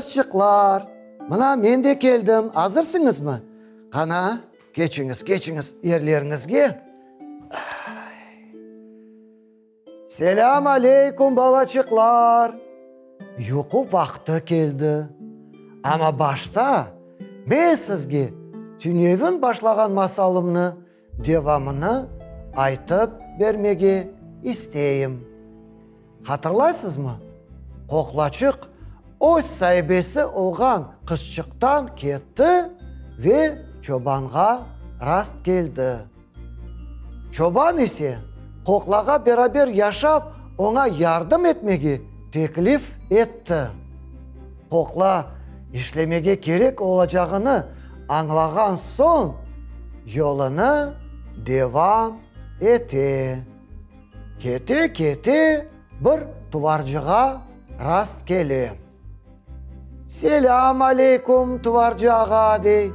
қызшықлар мына мен де келдім азырсыңыз ма қана кечіңіз кечіңіз ерлеріңізге селам алейкум балачықлар ұйқы вақты келді ама башта мен сізге түневін башлаған масалымны девамыны айтып бермеге істейім хатырлайсыз ма қоқлачық өз сайбесі олған қызшықтан кетті ве чобанға раст келді чобан есе қоқлаға берабер яшап оңа ярдым етмеге теклиф етті қоқла ішлемеге керек олacağını аңлаған соң devam etti. Kete kete bir tuvarcığa rast келе. Selam aleykum tuvarcı ağa dey.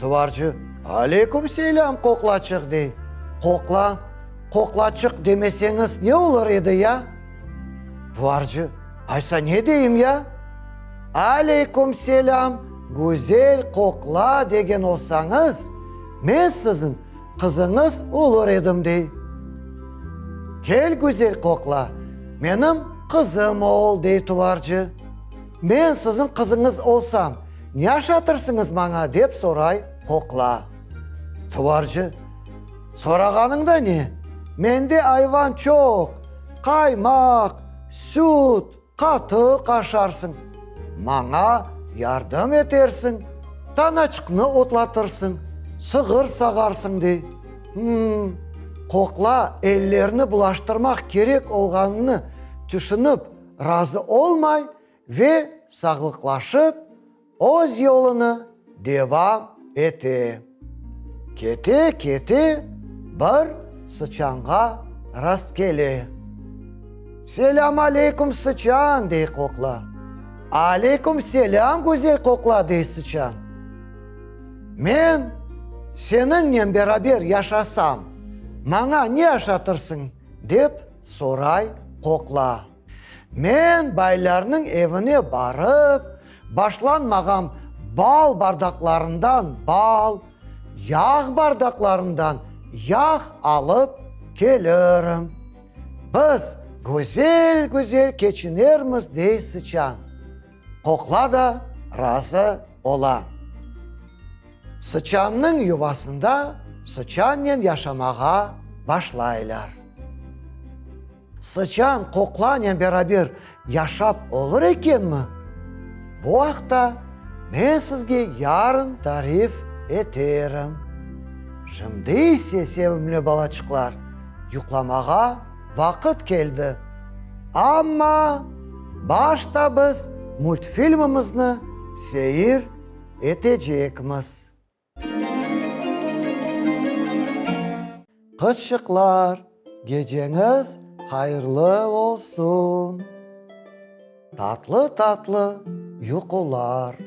Tuvarcı алейкум селам қоқлачық дей. Қоқла, қоқлачық демесеңіз не olur еді я? Туаржы, айса не дейім я? Алейкум селам, гүзел қоқла деген олсаңыз, мен сіздің қызыңыз olur едім дей. Кел гүзел қоқла, менің қызым ол дей туаржы. Мен сіздің қызыңыз олсам, не ашатырсыңыз маңа деп сорай қоқла. Туаржы, сорағаныңда не? Менде айван чоқ, қаймақ, сүт, қаты қашарсың. Маңа ярдым етерсің, таначықны отлатырсың, сығыр сағарсың дей. Қоқла еллеріні бұлаштырмақ керек олғаныны түшініп, разы олмай ве сағлықлашып, өз devam etti. Kete kete bir sıçanға rast келе. Selam aleykum sıçan dey қоқла. Алейкум селям güzel қоқла dey sıçan. Мен сеніңнен берабер яшасам, маңа не ашатырсың деп сорай қоқла. Мен байларының evine барып, башланмаған бал бардақларынан бал, яғ бардақларынан яғ алып келерім. Біз güzel-güzel keçinерміз дей sıçan. Қоқла да разы ола. Sıçanның ювасында sıçаннен яшамаға башлайлар. Sıçan қоқланен берабер яшап olur екен ме? Бұл уақытта мен сізге ярын тариф етерім. Ise sevimli балачықлар, юқламаға вақыт келді. Ama başta biz multfilmimizni seyir etecekmiz. Kışıklar, geceniz hayırlı olsun. Tatlı tatlı yukular.